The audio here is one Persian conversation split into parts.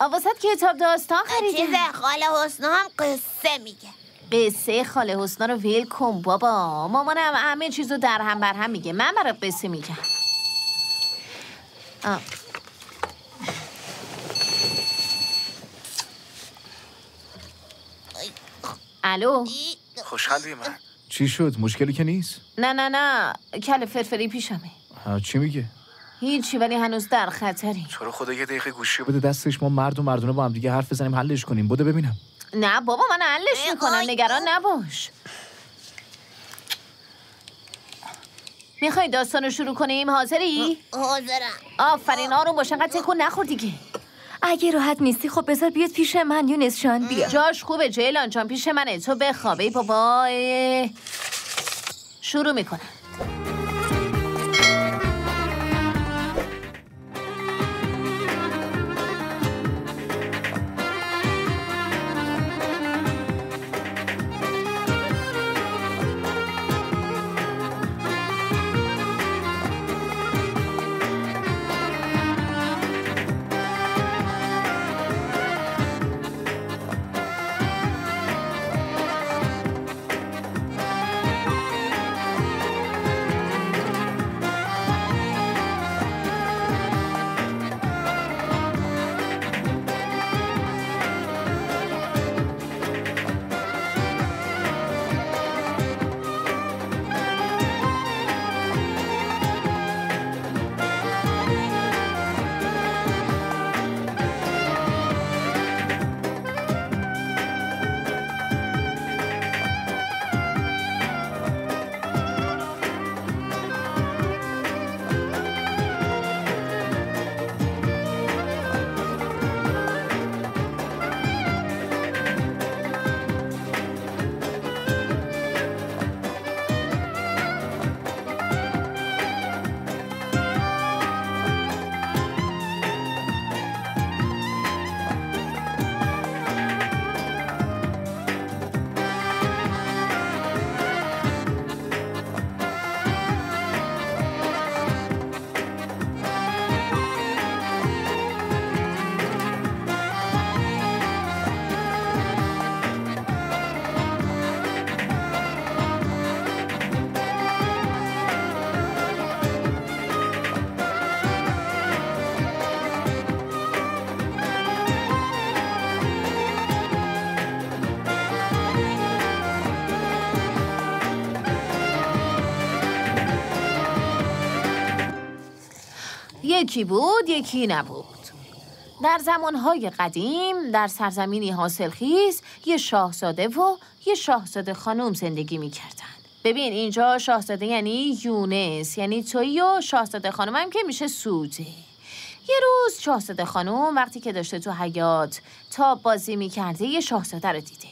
واسط کتاب داستان خریدم چیز خاله حسنا هم قصه میگه. قصه خاله حسنا رو ویل کن بابا. مامانم همه چیز رو در هم بر هم میگه. من برای قصه میگم. آه. الو؟ خوشحالی من. چی شد؟ مشکلی که نیست؟ نه نه نه. کل فرفری پیشمه. چی میگه؟ هیچی ولی هنوز در خطری. رو خدا یه دقیقه گوشی بده دستش ما مرد و مردونه با هم دیگه حرف بزنیم حلش کنیم. بده ببینم. نه بابا من حلش می‌کنم نگران نباش. می‌خوای داستان رو شروع کنیم؟ حاضری؟ حاضرم. آفرین آروم باش انقدر تکون نخور دیگه اگه راحت نیستی خب بذار بیاد پیش من یونس جان بیا. جاش خوبه جیلان جان پیش منه. تو بخواب ای بابا. شروع می‌کنم. یکی بود یکی نبود. در زمانهای قدیم در سرزمینی حاصلخیز یه شاهزاده و یه شاهزاده خانم زندگی می‌کردن. ببین اینجا شاهزاده یعنی یونس یعنی تویی و شاهزاده هم که میشه سوزه یه روز شاهزاده خانم وقتی که داشته تو حیات تا بازی می‌کرده یه شاهزاده رو دیده.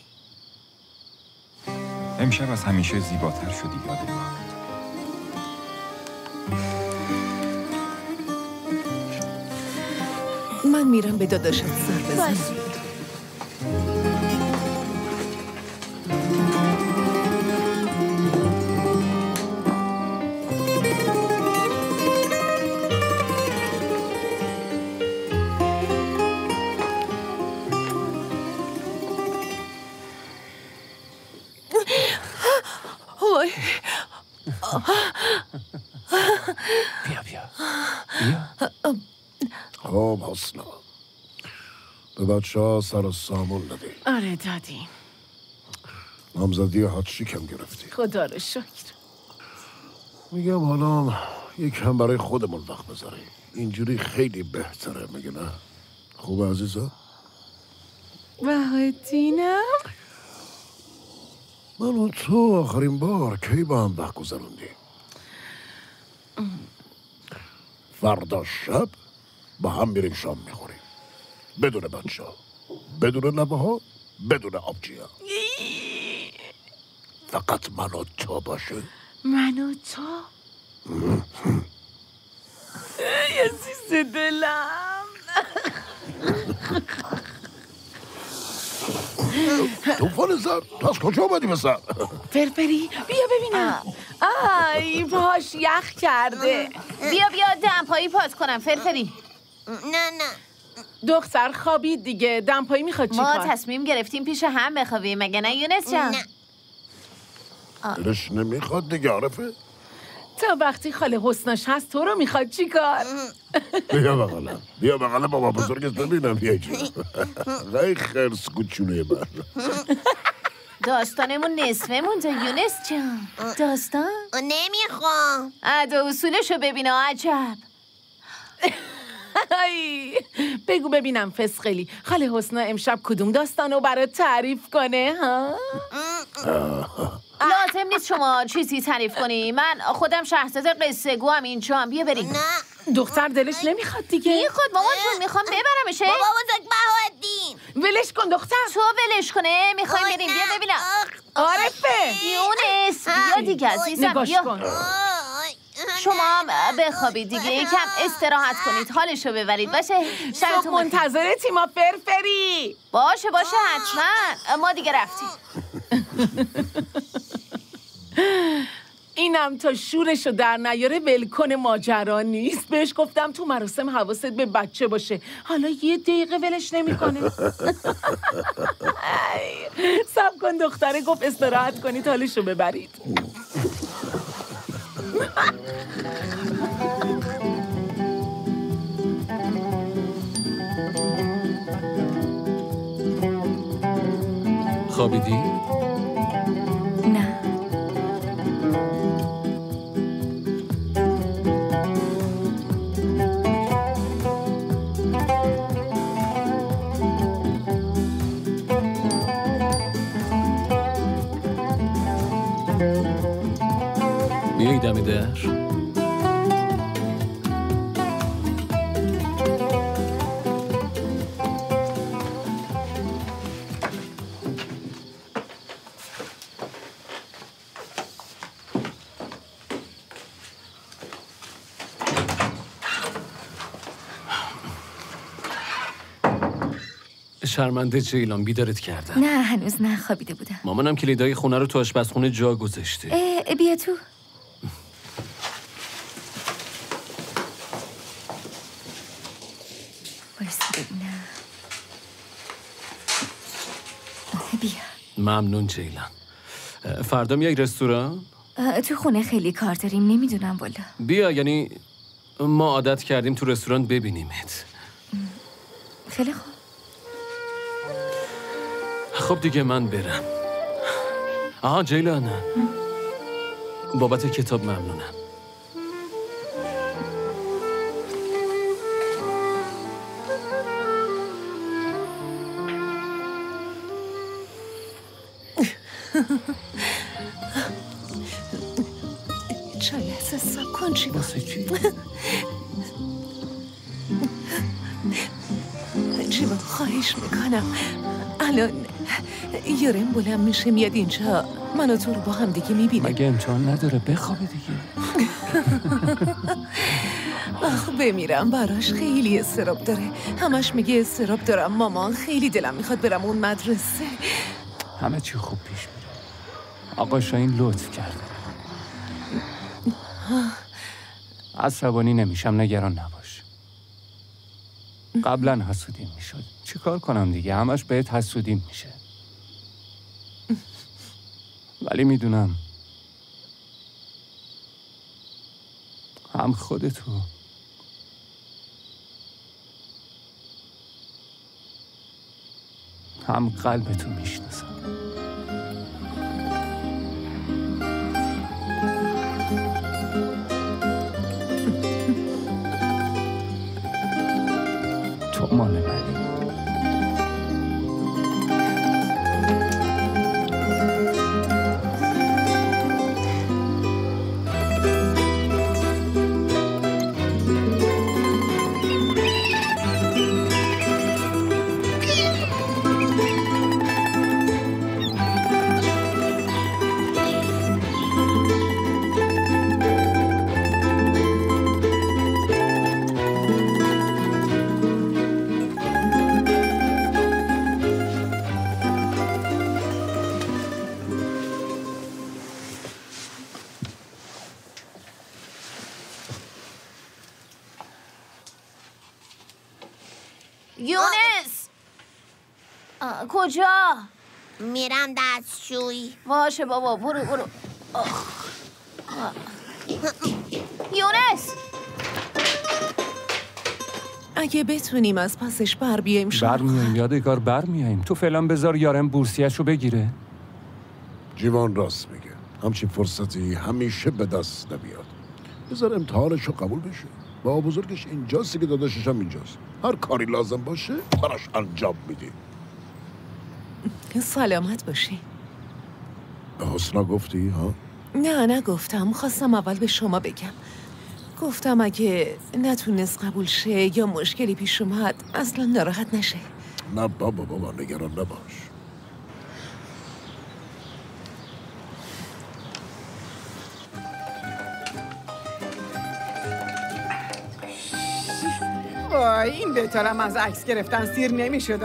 امشب از همیشه زیباتر شدی یاد من میرم به داداشت سر بزنم. به بچه ها سر و سامون ندی آره دادی. نامزدی حد شکم گرفتی. خدا رو شکر. میگم حالا یکم برای خودمون وقت بذاریم اینجوری خیلی بهتره میگه نه؟ خوبه عزیزا؟ بهادینم؟ من و تو آخرین بار کی با هم وقت گذروندیم؟ فردا شب با هم میریم شام می‌خوریم. بدون بچه ها بدون نبه ها بدون آبجی ها فقط من و تو باشه من و تو؟ عزیز دلم. توفان زر تو از کجا آمدی مثلا فرفری بیا ببینم. آی پاش یخ کرده. بیا بیا دمپایی پاس کنم فرفری. نه نه. دختر خوابید دیگه. دمپایی می‌خواد ما چیکار تصمیم گرفتیم پیش هم بخوابیم. مگه نه یونس جان؟ نه. دلش نمی‌خواد دیگه عارفه. تا وقتی خاله حسنش هست تو رو می‌خواد چیکار بیا بغلم. بیا بغلم بابا بزرگت ببینم یه جا. غی خرس کوچونه من. داستانمون نصفه مونده یونس جان. داستان؟ نمی‌خوام. ادا اصولشو ببینه عجب بگو ببینم فسقلی خاله حسنا امشب کدوم داستانو برات تعریف کنه ها؟ لازم نیست شما چیزی تعریف کنی. من خودم شهرزاد قصه گو هم اینجا بیا بریم. نه. دختر دلش نمی‌خواد دیگه. بی خود مامان جون می‌خوام ببرمشه. بابا بزرگ بهادین. ولش کن دختر. تو ولش کنه. می‌خوایم بریم. بیا ببینم. عارفه. یونس بیا دیگه عزیزم نگاش بیا. کن. شما هم بخوابید دیگه. یکم استراحت کنید. حالشو ببرید. باشه. صبح شبتون بخیر. منتظرتی ما فرفری. باشه باشه حتما. ما دیگه رفتیم. اینم تا شورشو در نیاره ولکن ماجرا نیست. بهش گفتم تو مراسم حواست به بچه باشه. حالا یه دقیقه ولش نمی‌کنه. سب کن دختره گفت استراحت کنید حالشو ببرید. خوابیدی؟ در شرمنده جیلان بیدارت کردم. نه هنوز نه خوابیده بودم. مامانم کلیدای خونه رو تو آشپزخونه جا گذاشته. اه، بیا تو. ببینم بیا ممنون جیلان. فردا میای رستوران؟ تو خونه خیلی کار داریم نمی‌دونم والا. بیا یعنی ما عادت کردیم تو رستوران ببینیمت. خیلی خوب. خب دیگه من برم. آها جیلان. بابت کتاب ممنونم. الان یورم بلند میشه میاد اینجا. من و تو رو با هم دیگه می‌بینه. مگه امتحان نداره؟ بخوابه دیگه. آخ بمیرم براش خیلی استراب داره. همش میگه استراب دارم. مامان خیلی دلم می‌خواد برم اون مدرسه. همه چی خوب پیش میره. آقا شاهین لطف کرده. عصبانی نمیشم نگران نباش. قبلا حسودیم می‌شد. چیکار کنم دیگه؟ همش بهت حسودیم میشه. ولی می‌دونم. هم خودتو. هم قلبتو می‌شناسم یونس! آه، کجا؟ میرم دستشویی. باشه بابا برو برو. آه. یونس! اگه بتونیم از پسش بر بیایم شما برمیایم یادگار برمیایم. تو فعلا بذار یارم بورسیش رو بگیره. جیوان راست میگه. همچین فرصتی همیشه به دست نمیاد. بذار امتحانش رو قبول بشه. با بزرگش اینجاست که داداشش هم اینجاست. هر کاری لازم باشه براش انجام میدی. سلامت باشی. به حسنا گفتی ها؟ نه نگفتم خواستم اول به شما بگم. گفتم اگه نتونست قبول شه یا مشکلی پیش اومد اصلا ناراحت نشه. نه بابا بابا نگران نباش. این بهترم از عکس گرفتن سیر نمی‌شد.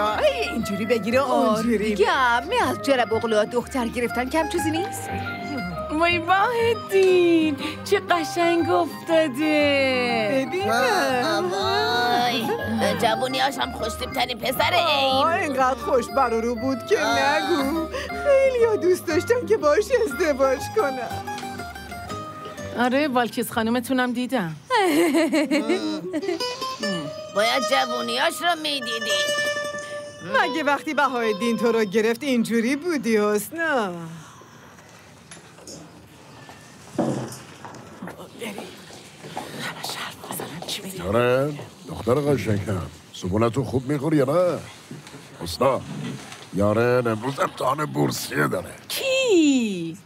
اینجوری بگیره اونجوری. گم از جرب اغلا دختر گرفتن کم چیزی نیست. وای واحدین چه قشنگ افتاده. ببینم وای جوونیاش هم خوشتیب ترین پسر آه، این اینقدر خوش برا رو بود که نگو. خیلی ها دوست داشتن که باش ازدواج کنم. آره والکیز خانومتونم دیدم. باید جوونیاش رو می‌دیدی. مگه وقتی بهای دین تو رو گرفت اینجوری بودی حسنا؟ آره دختر قشنگم. صبونتو خوب می‌خوری یا نه؟ حسنا یارن امروز امتحان بورسیه داره. کی؟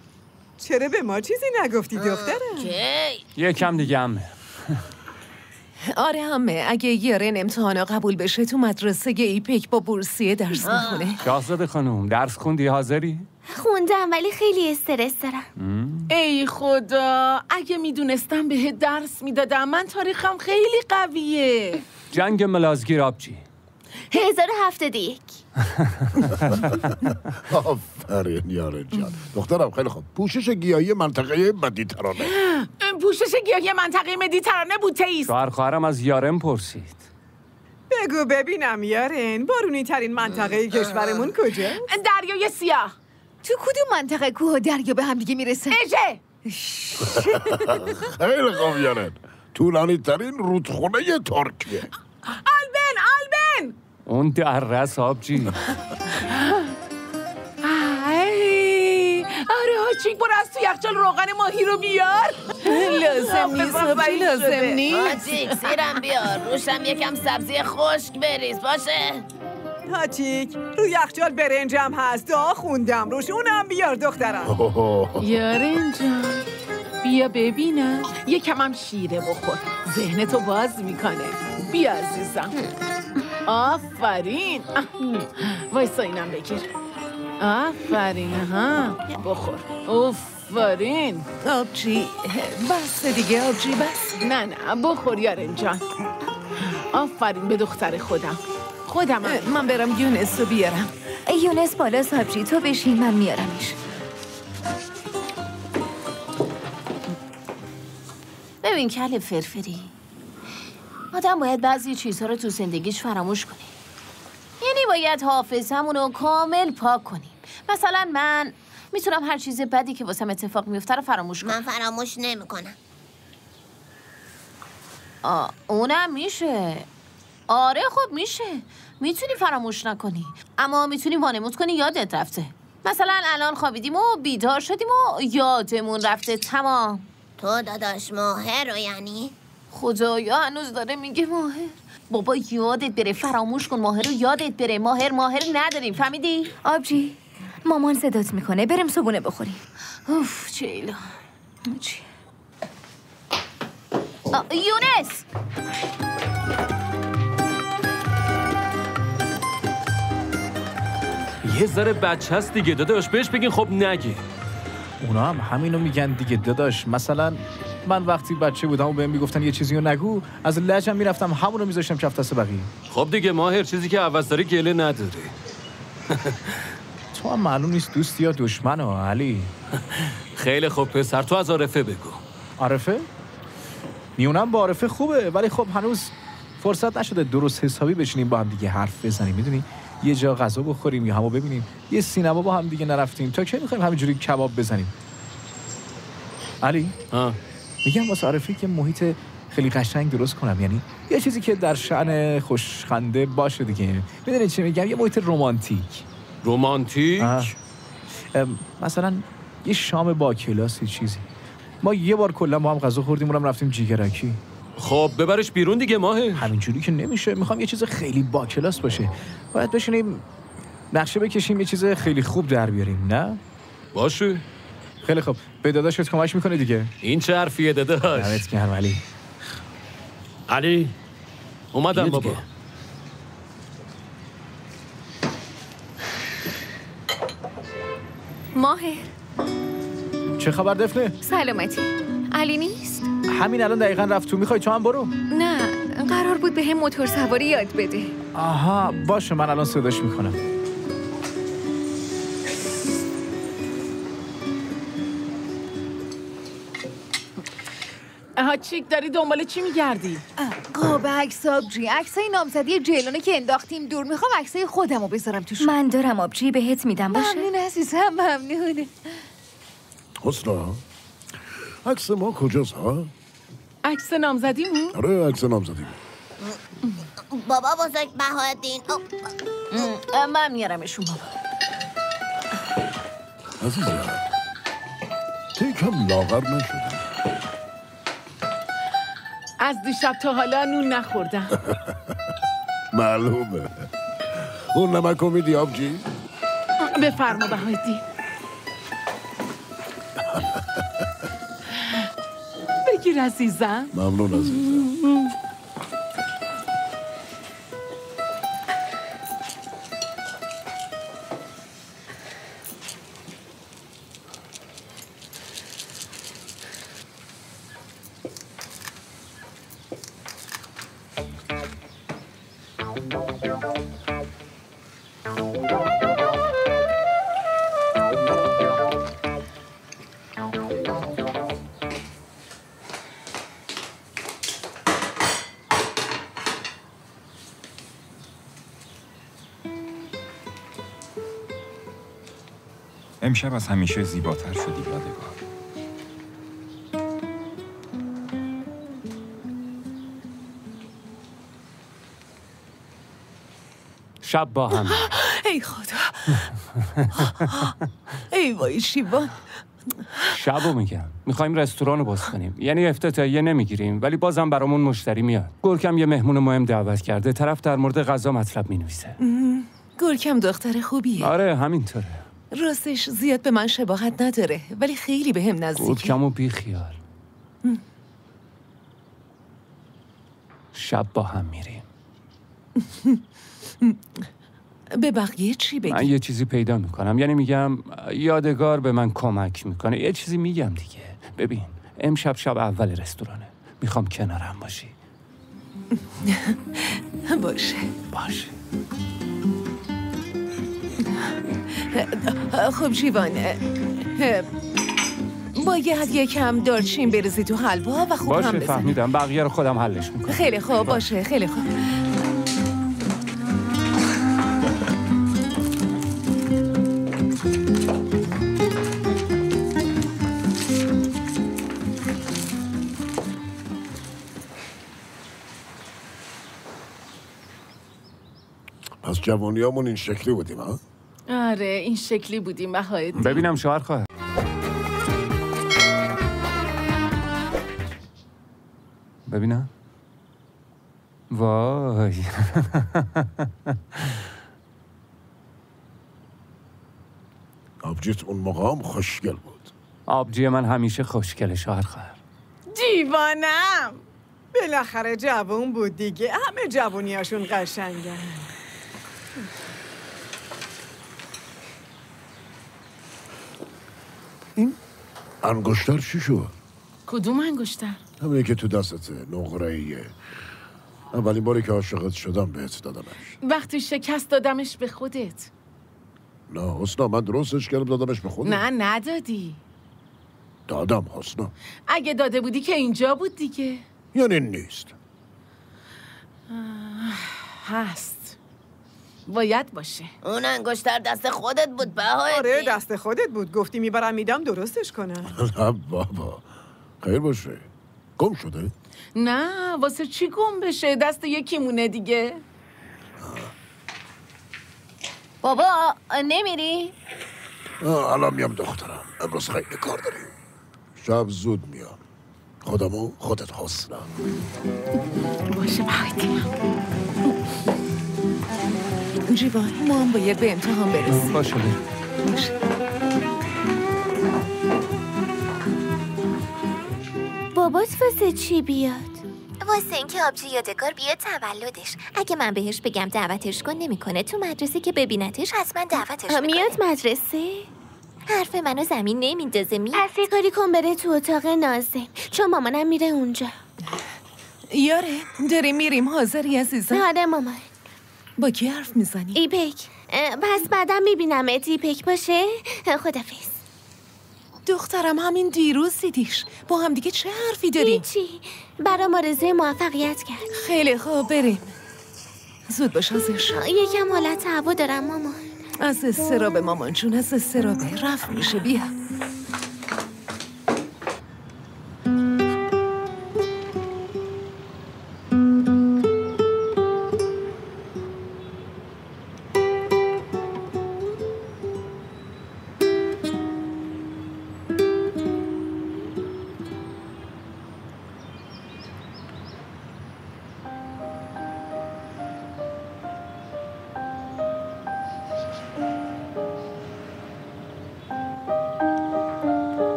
چرا به ما چیزی نگفتی دخترم کی؟ یکم دیگه هم آره همه. اگه یارن امتحانا قبول بشه تو مدرسه ایپک با بورسیه درس می‌خونه. شاهزاده خانم درس خوندی؟ حاضری؟ خوندم ولی خیلی استرس دارم. ای خدا اگه می‌دونستم به درس می‌دادم من تاریخم خیلی قویه. جنگ ملازگیر آبجی هزار و هفتاد و یک. آفرین یارن جان. دخترم خیلی خوب. پوشش گیاهی منطقه مدیترانه. پوشش گیاهی منطقه مدیترانه بوته شوهر خواهرم از یارم پرسید. بگو ببینم یارن. بارونی ترین منطقه کشورمون کجا؟ دریای سیاه. تو کدوم منطقه کوه و دریا به هم دیگه می‌رسن اجه خیلی خوب یارن. طولانی ترین رودخونه ترکیه. اون درس آبجی. ای آره هاچیک برو از تو یخچال روغن ماهی رو بیار. لازم نیست آبجی لازم نیست. آجیک سیرم بیار. روشم یکم سبزی خشک بریز باشه؟ هاتیک رو یخچال برنجم هست. دعا خوندم. روش اونم بیار دخترم. یارن جان بیا ببینم. یکم هم شیره بخور. ذهنتو باز می‌کنه. بیا عزیزم. آفرین. وایسا اینم بگیر. آفرین ها بخور. آفرین آبجی بس دیگه آبجی بس. نه نه بخور یارن جان. آفرین به دختر خودم. خودم من برم یونس رو بیارم. یونس بالا صبری تو بشین من میارمش. ببین کل فرفری. آدم باید بعضی چیزها رو تو زندگیش فراموش کنه. یعنی باید حافظمون رو کامل پاک کنیم. مثلا من می‌تونم هر چیز بدی که واسم اتفاق میفته رو فراموش کنم. من فراموش نمی‌کنم. آه، اونم میشه. آره خب میشه. می‌تونی فراموش نکنی. اما می‌تونی وانمود کنی یادت رفته. مثلا الان خوابیدیم و بیدار شدیم و یادمون رفته. تمام. تو داداش ماهر رو یعنی؟ خدایا هنوز داره میگه ماهر. بابا یادت بره فراموش کن ماهر رو یادت بره. ماهر ماهر نداریم فهمیدی؟ آبجی مامان صدات می‌کنه. بریم صبونه بخوریم. اوف چه ایلا. چی؟ یونس! یه ذره بچه هست دیگه. داداش بهش بگین خب نگه اونا هم همینو میگن دیگه داداش. مثلا من وقتی بچه بودم و بهم می‌گفتن یه چیزی رو نگو از لجم می‌رفتم همونو میذاشتم کف دست بقیه خب دیگه ماهر چیزی که عوض داره گله نداره تو هم معلوم نیست دوست یا دشمن ها علی. خیلی خوب پسر تو از عارفه بگو. عارفه؟ میونم با عارفه خوبه ولی خب هنوز فرصت نشده درست حسابی بشینیم با هم دیگه حرف بزنیم. می‌دونی؟ یه جا غذا بخوریم یا همو ببینیم. یه سینما با هم دیگه نرفتیم. تا کی می‌خوایم همینجوری کباب بزنیم؟ علی؟ ها میگم واسه عارفی که محیط خیلی قشنگ درست کنم. یعنی یه چیزی که در شعن خوشخنده باشه دیگه. می‌دونی چی میگم؟ یه محیط رمانتیک. رومانتیک. ام، مثلا یه شام با کلاسی چیزی. ما یه بار کلا با هم غذا خوردیم اونم رفتیم جیگرکی. خب ببرش بیرون دیگه ماهه همینجوری که نمیشه. می‌خوام یه چیز خیلی با کلاس باشه. باید بشینیم نقشه بکشیم یه چیز خیلی خوب در بیاریم نه؟ باشه. خیلی خوب. به داداشت کمک می‌کنه دیگه؟ این چه حرفیه داداش؟ دمت گرم علی. علی اومدم بابا. ماهر چه خبر دفنه؟ سلامتی. علی نیست؟ همین الان دقیقا رفت. تو می‌خوای تو هم برو؟ نه قرار بود به هم موتور سواری یاد بده. آها باشه من الان صداش می‌کنم. آها چیک داری دنبال چی میگردی؟ قاب عکس آبجی عکسای نامزدی جیلانه که انداختیم دور می‌خوام عکسای خودمو بذارم توش من دارم آبجی بهت میدم باشه؟ ممنون عزیزم ممنون. حسنا عکس ما کجاست ها؟ عکس نامزدیمون آره عکس نامزدی بابا بزرگ بهادین. من میارمشون بابا. عزیزم تو کم لاغر نشدی. از دیشب تا حالا نون نخوردم. معلومه. اون نمک میدی آبجی؟ بفرما بهادین بگیر عزیزم. ممنون عزیزم. امشب از همیشه زیباتر شدی یادگار. شب با هم. ای خدا. ای وای شیبان شبو میگم. می‌خوایم رستوران رو باز کنیم. یعنی افتتاحیه نمی‌گیریم ولی بازم برامون مشتری میاد. گرکم یه مهمون مهم دعوت کرده طرف در مورد غذا مطلب می‌نویسه. گرکم دختر خوبیه. آره همینطوره. راستش زیاد به من شباهت نداره ولی خیلی به هم نزدیکه گرکم و بی خیال. شب با هم میریم. به بقیه چی من بگی؟ یه چیزی پیدا می‌کنم. یعنی میگم یادگار به من کمک می‌کنه. یه چیزی میگم دیگه. ببین امشب شب اول رستورانه. می‌خوام کنارم باشی. باشه. باشه. خب جیوان باید یکم دارچین بریزی تو حلوا و خوب هم باشه بزنی. فهمیدم. بقیه رو خودم حلش می‌کنم. خیلی خوب باشه خیلی خوب. پس جوانیامون این شکلی بودیم ها؟ آره این شکلی بودیم بهادین ببینم شوهر خواهر. ببینم. وای. آبجیت اون موقع هم خوشگل بود. آبجی من همیشه خوشگله شوهر خواهر. دیوانم. بالاخره جوون بود دیگه. همه جوونیاشون قشنگن. انگشتر چی شد؟ کدوم انگشتر؟ همینه که تو دستته نقره‌ایه. اولین باری که عاشقت شدم بهت دادمش. وقتی شکست دادمش به خودت. نه حسنا من درستش کردم دادمش به خودم نه ندادی. دادم حسنا. اگه داده بودی که اینجا بود دیگه. یعنی نیست. هست. باید باشه. اون انگشتر دست خودت بود بها آره دست خودت بود. گفتی می‌برم میدم درستش کنم. نه بابا خیر باشه. گم شده؟ نه واسه چی گم بشه؟ دست یکی مونه دیگه. بابا نمیری؟ الان میام دخترم امروز خیلی کار داریم. شب زود میام. خودمو خودت حسنم باشه باید جیوان ما هم باید به امتحان برسیم باشه. باشه. بابات واسه چی بیاد؟ واسه اینکه آبجی یادگار بیاد تولدش اگه من بهش بگم دعوتش کن نمی‌کنه تو مدرسه که ببینتش حتما دعوتش می‌کنه میاد مدرسه؟ حرف منو زمین نمیندازه می پس یه کاری کن بره تو اتاق نازم چون مامانم میره اونجا یاره داریم میریم حاضری عزیزم آره مامان با کی حرف می‌زنی؟ ایپک. پس بعدم می‌بینم ایپک باشه؟ خدافز دخترم همین دیروز دیدیش. با هم دیگه چه حرفی داریم؟ هیچی. برام آرزوی موفقیت کرد. خیلی خوب بریم. زود باش شو. یکم حالت هوا دارم مامان. از استرابه مامان جون از استرابه رفت میشه بیا.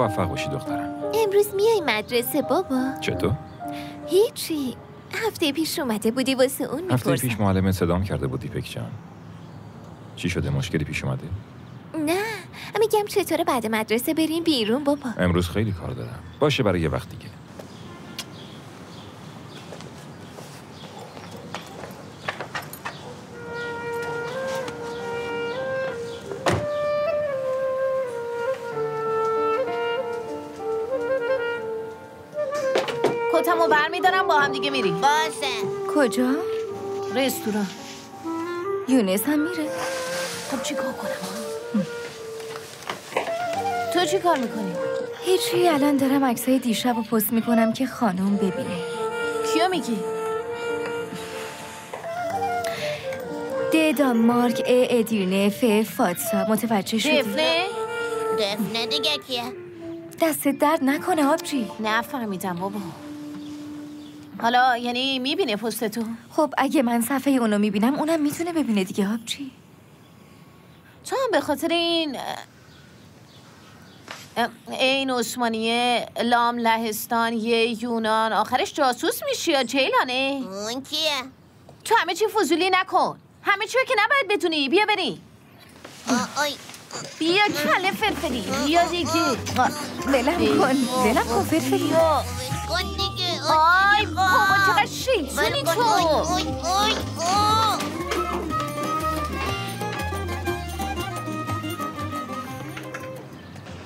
موفق باشی دخترم. امروز میای مدرسه بابا. چطور؟ هیچی. هفته پیش اومده بودی واسه اون هفته می‌پرسم. پیش معلمت صدام کرده بود دیپک جان چی شده؟ مشکلی پیش اومده؟ نه. میگم چطوره بعد مدرسه بریم بیرون بابا. امروز خیلی کار دارم. باشه برای یه وقت کتمو برمیدارم با هم دیگه میری باشه کجا؟ رستوران یونس هم میره خب چی کار کنم تو چی کار می‌کنی؟ هیچی الان دارم عکسای دیشب رو پست می‌کنم که خانم ببینه کیو میگی؟ د دانمارک ا ادیرنه ف فاتسا متوجه شدی؟ دفنه؟ دفنه دیگه کیه دست درد نکنه آبجی نفهمیدم بابا حالا یعنی می‌بینه پست تو؟ خب اگه من صفحه اونو می‌بینم اونم می‌تونه ببینه دیگه آبجی تو هم به خاطر این این عثمانیه لام لهستان یه یونان آخرش جاسوس میشی یا جیلانه؟ اون کیه؟ تو همه چی فضولی نکن. همه چی که نباید بدونی. بیا آی. بیا کله فرفری بیا دیگه. ولم کن ولم کن فرفری آی بابا چقدر شیطونی تو اوی اوی آه.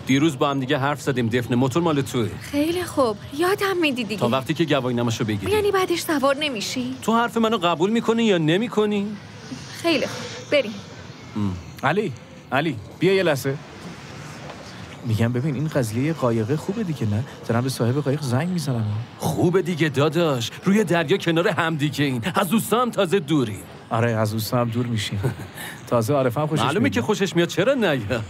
دیروز با هم دیگه حرف زدیم دفن موتور مال توه. خیلی خوب یادم میدی دیگه. تا وقتی که گواهی نماشو بگیری. یعنی بعدش سوار نمیشی؟ تو حرف منو قبول می‌کنی یا نمی‌کنی؟ خیلی خوب بریم. علی علی بیا یه لحظه. میگم ببین این قضیه قایقه خوبه دیگه نه؟ دارم به صاحب قایق زنگ می‌زنم. خوبه دیگه داداش. روی دریا کنار همدیگه این. از دوستا هم تازه دوری. آره از دوستم هم دور میشیم. تازه عارفه هم خوشش معلومه. که خوشش میاد. چرا نیاد؟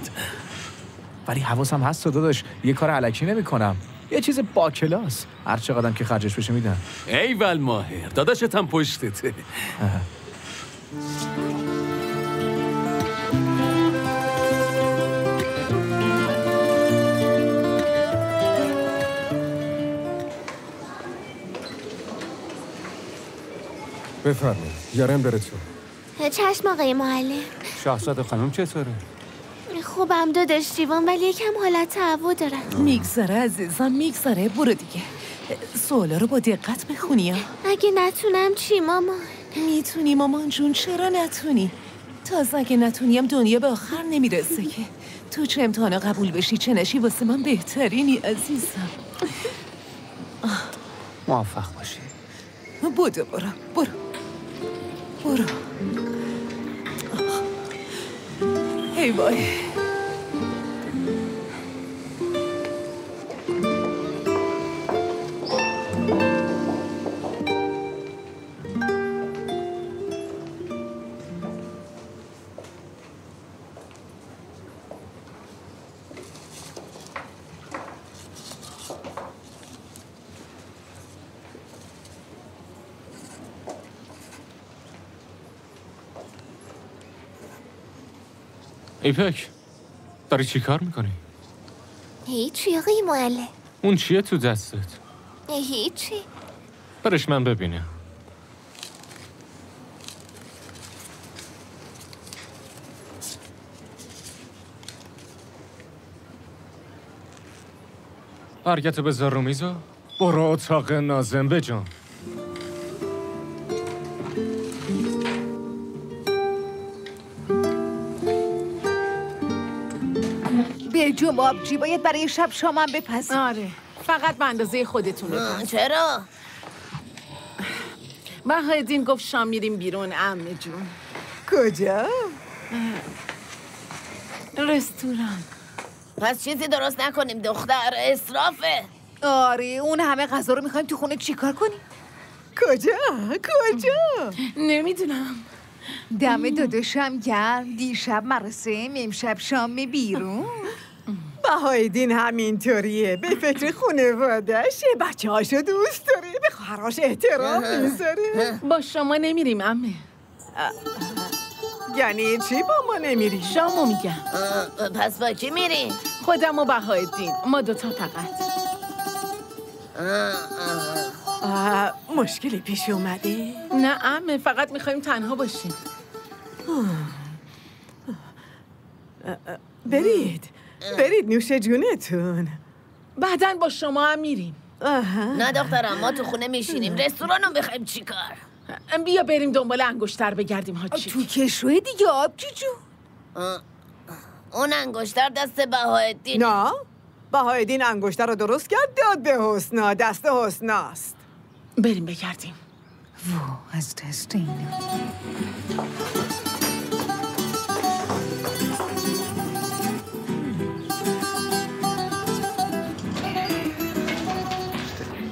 ولی حواسم هست تو داداش. یه کار علکی نمی‌کنم. یه چیز با کلاس. هر چقدرم که خرجش بشه میدم ایول ماهر. داداشت هم پشتته بفرمایید. یارم بره تو. چشم آقای معلم. شاهزاده خانم چطوره؟ خوبم داداش جیوان ولی یکم حالت هوا دارم میگذره عزیزم میگذره. برو دیگه. سوالا رو با دقت بخونی ها. اگه نتونم چی مامان؟ می‌تونی مامان جون؟ چرا نتونی؟ تازه اگه نتونیم دنیا به آخر نمی‌رسه که. تو چه امتحانا قبول بشی چه نشی واسه من بهترینی عزیزم. موفق باشی. بودو برو برو. برو ای ایپک داری چی کار می‌کنی؟ هیچی آقای معلم اون چیه تو دستت؟ هیچی برش من ببینم برگتو بذار رو میزا برو اتاق نازم بجان به جون آبجی باید برای شب شامم بپز آره. فقط به اندازه خودتونه پس چرا؟ بهایدین گفت شام میریم بیرون امه جون. کجا؟ رستوران. پس چیزی درست نکنیم دختر. اسرافه. آره اون همه غذا رو می‌خوایم تو خونه چیکار کنیم؟ کجا؟ کجا؟ نمی‌دونم. دم داداشم گرم. دیشب مراسم امشب شام بیرون. بهایدین همینطوریه. به فکر خانوادهش بچه هاشو دوست داره به خواهرهاش احترام می‌ذاره با شما نمیریم امه. یعنی چی با ما نمیری؟ شامو میگم. پس با کی میری؟ خودم و بهایدین ما دوتا فقط. آه، مشکلی پیش اومده؟ نه امه. فقط می‌خوایم تنها باشیم. برید. برید نوش جونتون. بعدا با شما هم میریم. نه دخترم ما تو خونه میشینیم. رستوران رو می‌خوایم چیکار؟ بیا بریم دنبال انگشتر بگردیم حاجی. تو کشوی دیگه آبجی جون اون انگشتر دست بهایدین. نه بهایدین انگشتر رو درست کرد داد به حسنا دست حسناست. بریم بگردیم. وو از دست اینا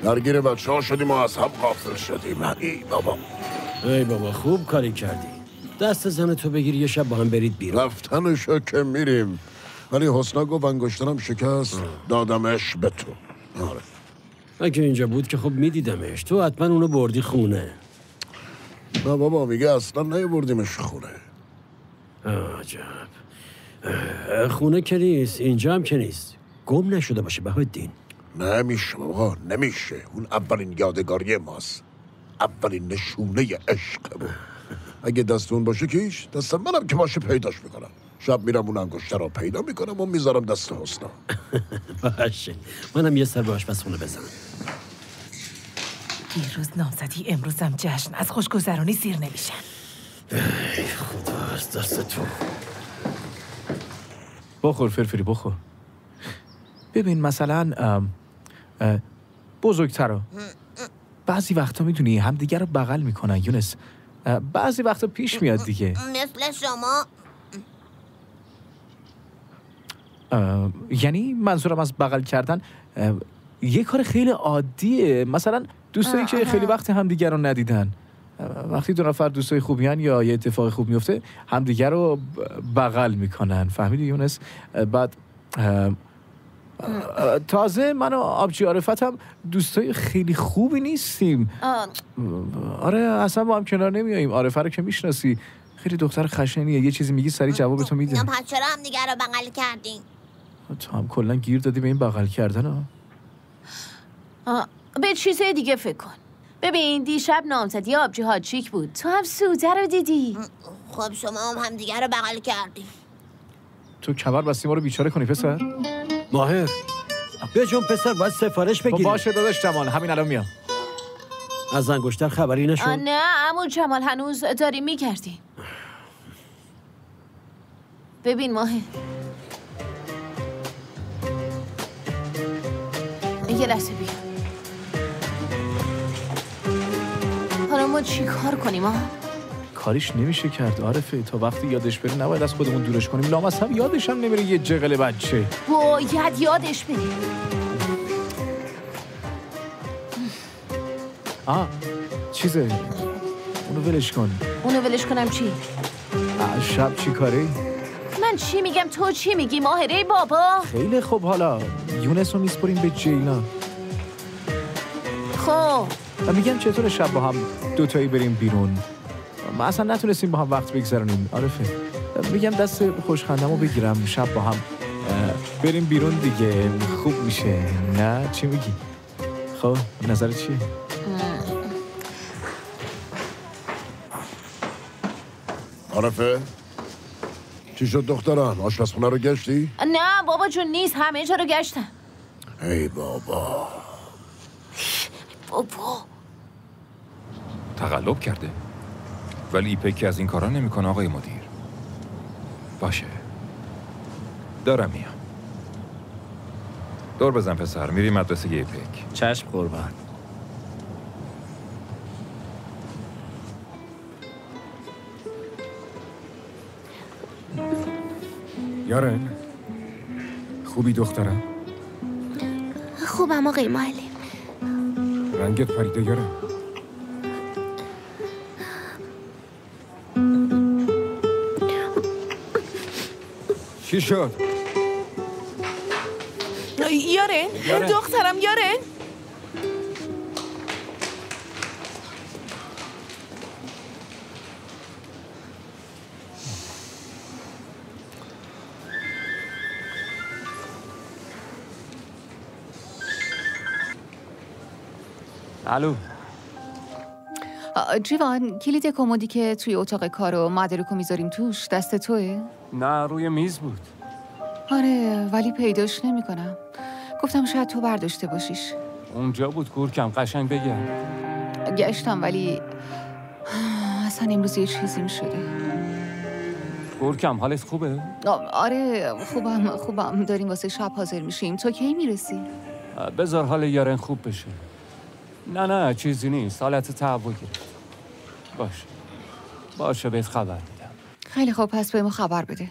درگیر بچه ها شدیم و از هم غافل شدیم. ای بابا. ای بابا خوب کاری کردی. دست زن تو بگیر یه شب با هم برید بیرون. رفتنشو که میریم. ولی حسنا گفت انگشترم شکست دادمش به تو. آره. اگه اینجا بود که خب میدیدمش. تو حتما اونو بردی خونه. نه بابا میگه اصلا نیوردیمش خونه. عجب. خونه که نیست اینجا هم که نیست. گم نشده باشه بهایدین نمیشه بابا نمیشه. اون اولین یادگاری ماست. اولین نشونه عشق بود اگه دستون باشه کیش؟ دست منم که باشه پیداش می‌کنم. شب میرم اون انگشتر رو پیدا می‌کنم و می‌ذارم دست حسنا. باشه. منم یه سر به آشپزخونه بزنم. دیروز نامزدی امروزم جشن. از خوشگذرانی سیر نمیشن. ای خدا از دست تو. بخور فرفری بخور. ببین مثلا اه، بزرگترا بعضی وقتا می‌دونی همدیگه رو بغل می‌کنن یونس. بعضی وقتا پیش میاد دیگه. مثل شما. یعنی منظورم از بغل کردن یه کار خیلی عادیه. مثلا دوستایی که خیلی وقت همدیگه رو ندیدن. وقتی دو نفر دوستای خوبیان یا یه اتفاق خوب میفته همدیگه رو بغل می‌کنن. فهمیدی یونس؟ بعد تازه من و آبجی عارفت هم دوستای خیلی خوبی نیستیم. آه، آره اصلا با هم کنار نمیاییم. عارفه رو که می‌شناسی. خیلی دختر خشنیه. یه چیزی میگی سریع جواب تو میده. نه پس چرا هم دیگر رو بغل کردین؟ تو هم کلا گیر دادی به این بغل کردن ها. آه، به چیزای دیگه فکر کن. ببین دیشب نامزدی آبجی هاچیک بود. تو هم سوده رو دیدی. خب شما هم همدیگه رو بغل کردین. تو کمر بستی ما رو بیچاره کنی پسر؟ ماهر بیا جون پسر باید سفارش خب بگیری باشه داداش جمال همین الان میام. از انگشتر خبری آه، نشد نه امو جمال هنوز داریم میگردیم ببین ماهه یه لحظه بیا. حالا ما چی کار کنیم ها؟ کاریش نمیشه کرد. عارفه تا وقتی یادش بره نباید از خودمون دورش کنیم. لامصب یادش هم نمیره یه جغل بچه. باید یادش بره. آه چیزه؟ اونو ولش کن. اونو ولش کنم چی؟ شب چی کاری؟ من چی میگم؟ تو چی میگی ماهره بابا؟ خیلی خوب حالا یونس رو میسپریم به جیلان خب. و میگم چطور شب با هم دوتایی بریم بیرون؟ ما اصلا نتونستیم با هم وقت بگذرونیم. عارفه. میگم دست خوشخندمو بگیرم. شب با هم بریم بیرون دیگه. خوب میشه. نه؟ چی میگی؟ خب نظر چیه عارفه؟ چی شد دخترم؟ آشپزخونه رو گشتی؟ نه بابا جون نیست. همه جا رو گشتم. ای بابا. بابا. تقلب کرده. ولی ایپک از این کارا نمی‌کنه آقای مدیر. باشه. دارم میام. دور بزن پسر میری مدرسه ایپک چشم قربان. یارن خوبی دخترم؟ خوبم آقای معلم رنگت پریده یارن. چی شد؟ یارن یارن. دخترم یارن الو جیوان کلید کمدی که توی اتاق کار و مدرکو می‌ذاریم توش دست توه؟ نه روی میز بود آره ولی پیداش نمی‌کنم. گفتم شاید تو برداشته باشیش اونجا بود گورکم قشنگ بگم گشتم ولی اصلا امروز یه چیزیم شده گورکم حالت خوبه؟ آره خوبم خوبم داریم واسه شب حاضر میشیم تو کی می‌رسی؟ بذار حال یارن خوب بشه نه نه چیزی نیست. حالت تهوع گرفت. باشه. باشه بهت خبر میدم. خیلی خوب پس به ما خبر بده.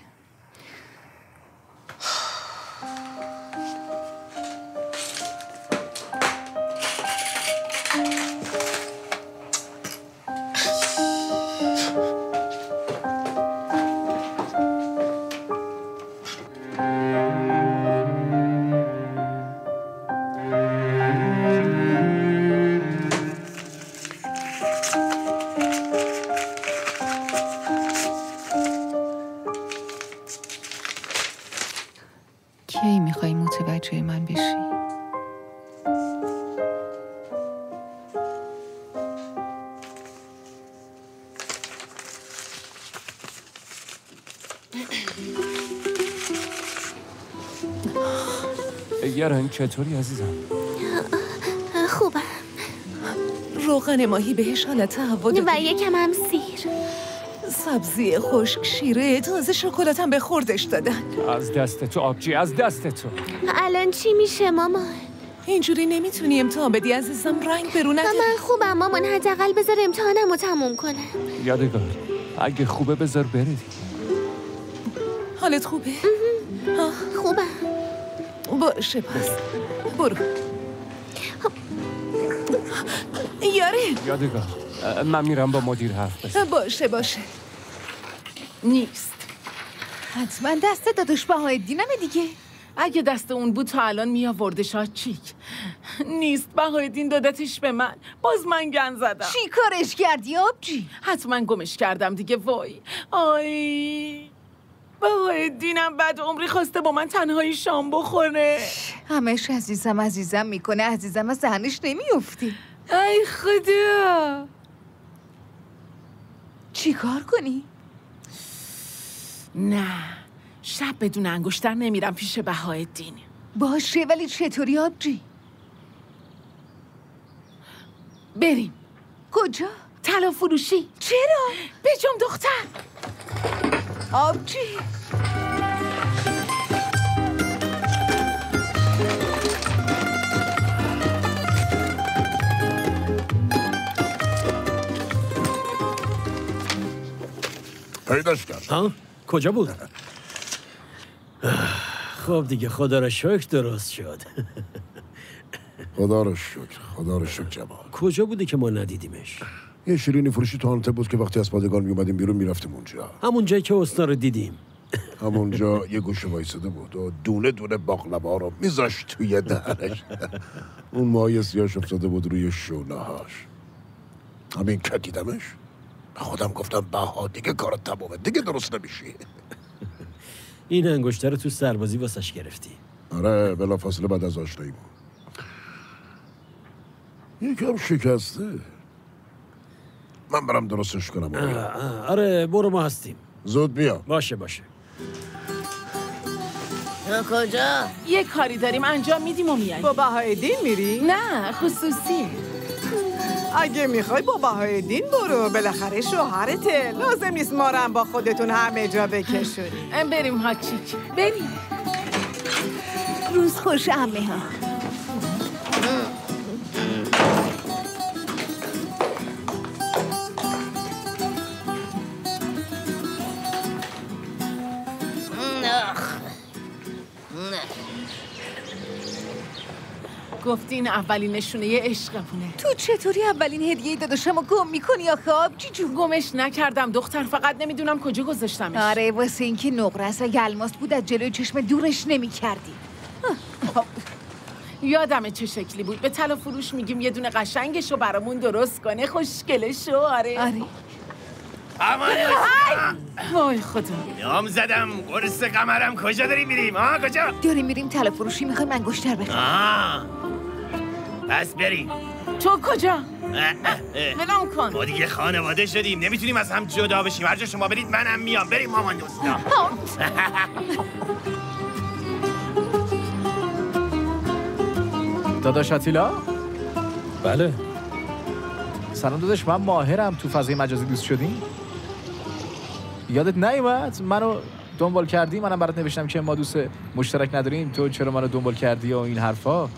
چطوری عزیزم؟ خوبم. روغن ماهی بهش حالت هوا و یکم هم سیر. سبزی خشک شیره تازه شکلاتم به خوردش دادن. از دست تو آبجی از دست تو. الان چی میشه مامان؟ اینجوری نمی‌تونی امتحان بدی عزیزم؟ رنگ برو نداری. من خوبم مامان. حداقل بذار امتحانم رو تموم کنم. یادگار اگه خوبه بذار بره دیگه. حالت خوبه؟ خوبم. باشه پس برو یاره یادگار اه، من میرم با مدیر حرف بزنم باشه باشه نیست حتما دست داداش بهای دینمه دیگه اگه دست اون بود تا الان می آوردش چیک نیست بهای دین دادتش به من باز من گن زدم چی کارش کردی آبجی؟ حتما گمش کردم دیگه وای آی بهای دینم بعد عمری خواسته با من تنهایی شام بخوره همش عزیزم عزیزم می‌کنه عزیزم از ذهنش نمیافتی ای خدا چی کار کنی؟ نه شب بدون انگشتر نمیرم پیش بهای دین باشه ولی چطوری آبجی؟ بریم کجا؟ طلا فروشی چرا؟ بجم دختر آبجی پیداش کرد ها؟ کجا بود؟ خب دیگه خدا را شکر درست شد خدا رو شکر خدا رو شکر جمال کجا بوده که ما ندیدیمش؟ یه شیرینی فروشی تو آنته بود که وقتی از پادگان میومدیم بیرون می‌رفتیم اونجا. همون جایی که اسنا رو دیدیم. همونجا یه گوشه وایساده بود و دونه دونه باقلبا رو میذاشت توی دهنش اون ماهی سیاش افتاده بود روی شونه هاش همین که دیدمش به خودم گفتم بها دیگه کار تمامه دیگه درست نمیشی. این انگشتر رو تو سربازی واسش گرفتی. آره بلا فاصله بعد از آشنایی بود یکم شکسته. من برم درستش کنم. آه، آه، آره برو ما هستیم. زود بیا. باشه باشه. کجا؟ یه کاری داریم انجام میدیم و میاییم. با بهای دین میری؟ نه خصوصی. اگه می‌خوای با بهای دین برو بالاخره شوهرته. لازم نیست ما هم با خودتون همه جا بکشونی. بریم هاچیک بریم. روز خوش امه ها. گفتین اولین نشونه عشقمونه. تو چطوری اولین هدیه داداشم رو گم می‌کنی آخه؟ آبجی جون؟ گمش نکردم. دختر فقط نمی‌دونم کجا گذاشتمش. آره واسه اینکه نقره است. اگه الماس بود از جلوی چشم دورش نمی‌کردی. یادمه چه شکلی بود. به طلا فروش میگیم یه دونه قشنگشو برامون درست کنه. خوشگلشو آره. آره. وای خدا. نام زدم. قرص قمرم. کجا داریم میریم؟ آه کجا؟ داریم میریم فروشی می‌خوایم انگشتر بخریم. آه. پس بریم. تو کجا. ولم کن. ما دیگه خانواده شدیم. نمی‌تونیم از هم جدا بشیم. هر جا شما برید منم میام. بریم مامان دوستا داداش آتیلا؟ بله. سلام داداش من ماهرم. تو فضای مجازی دوست شدیم. یادت نیومد؟ منو دنبال کردی؟ منم برات نوشتم که ما دوست مشترک نداریم. تو چرا منو دنبال کردی و این حرفا؟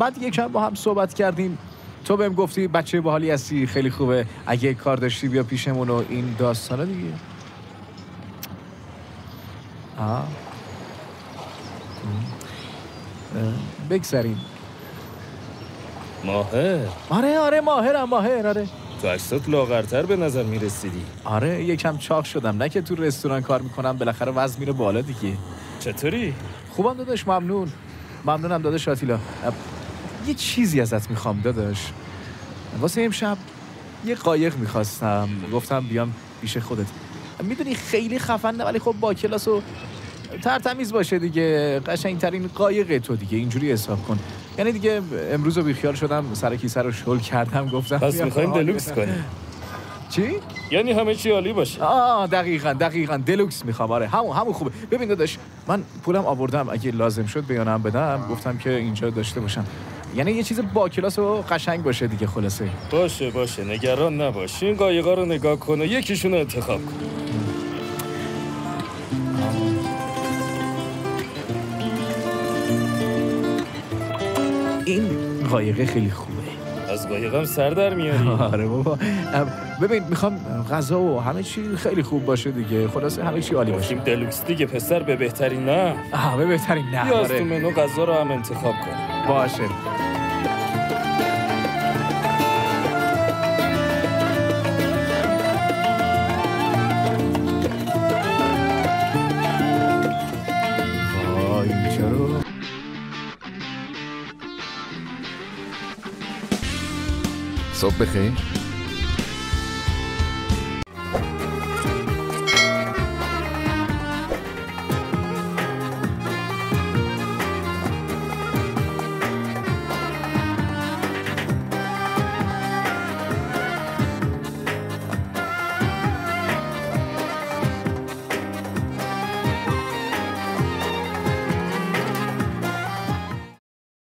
بعد یکم با هم صحبت کردیم. تو بهم گفتی بچه باحالی هستی خیلی خوبه. اگه کار داشتی بیا پیشمون و این داستانا دیگه. آه. بگذریم. ماهر. آره آره ماهرم ماهر آره. تو عکسات لاغرتر به نظر می‌رسیدی. آره یکم چاق شدم. نه که تو رستوران کار می‌کنم بالاخره وزن میره بالا دیگه. چطوری؟ خوبم داداش ممنون. ممنونم داداش آتیلا. یه چیزی ازت می‌خوام داداش. واسه امشب یه قایق می‌خواستم. گفتم بیام پیش خودت. می‌دونی خیلی خفن نه ولی خب با کلاس و ترتمیز باشه دیگه. قشنگترین قایق تو دیگه. اینجوری حساب کن. یعنی دیگه امروز رو بیخیال شدم سر کیسه رو شل کردم گفتم پس می‌خوایم دلوکس. کنیم. چی؟ یعنی همه چی عالی باشه. آه دقیقا دقیقا. دلوکس می‌خوام. آره همون همون خوبه. ببین داداش من پولم آوردم. اگه لازم شد بیانم بدم. گفتم که اینجا داشته باشم. یعنی یه چیز با کلاس و قشنگ باشه دیگه خلاصه. باشه باشه نگران نباش. این قایقا رو نگاه کن و یکیشون رو انتخاب کن. این قایقه خیلی خوبه. از قایقم سر در میاری. آره بابا. ببین می‌خوام غذا و همه چی خیلی خوب باشه دیگه. خلاصه همه چی عالی باشه. دلوکس دیگه پسر به بهترین نه. آه به بهترین نه یا از تو آره. منو غذا رو هم انتخاب کن. باشه. Dat begin.